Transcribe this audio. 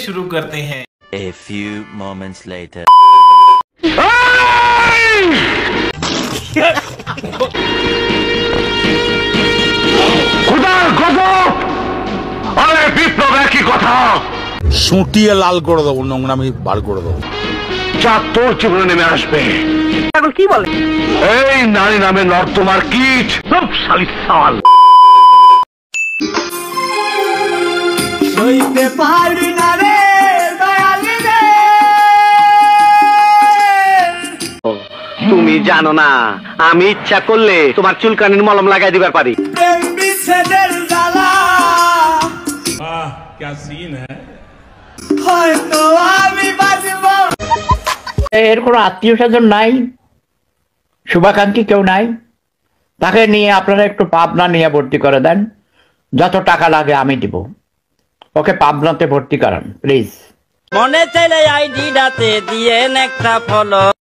शुरू करते हैं A few moments later. খুদার গজব আরে বিপ্লব একই কথা সুটিয়ে লাল করে দেবো নোংরামি বার করে দেবো যা তোর জীবনে নেমে আসবে কি বলে এই নারী নামে নর্দমার কীট সব শালি সাল সইতে পারি তুমি জানো না। আমি ইচ্ছা করলে তোমার চুলকানির মলম লাগাই দিবার পারি। এর কোন আত্মীয় স্বজন নাই? শুভাকাঙ্ক্ষী কেউ নাই? তাকে নিয়ে আপনারা একটু পাবনা নিয়ে ভর্তি করে দেন। যত টাকা লাগে আমি দিব। ওকে পাবনাতে ভর্তি করান প্লিজ। মনে চাইলে আইডিটাতে দিয়ে একটা ফলো।